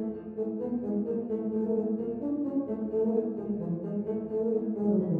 Thank you.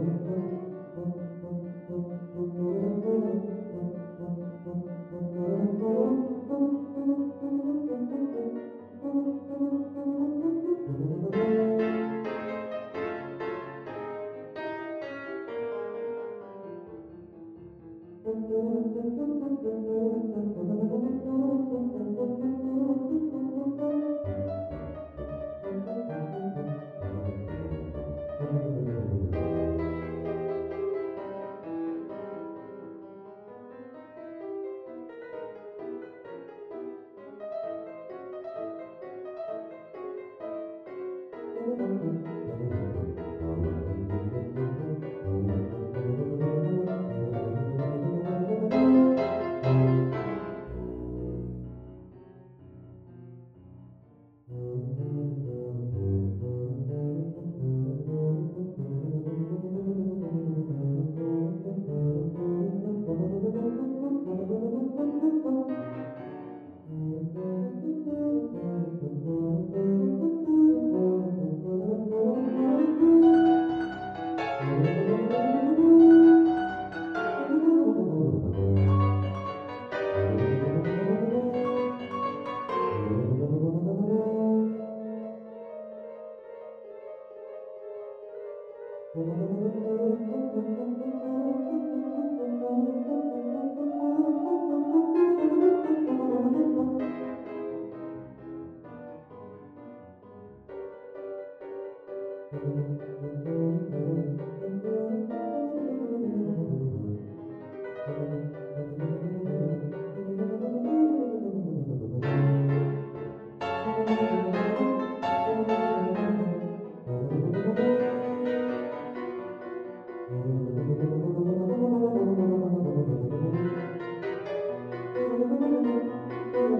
Orem, orem, Omm omm omm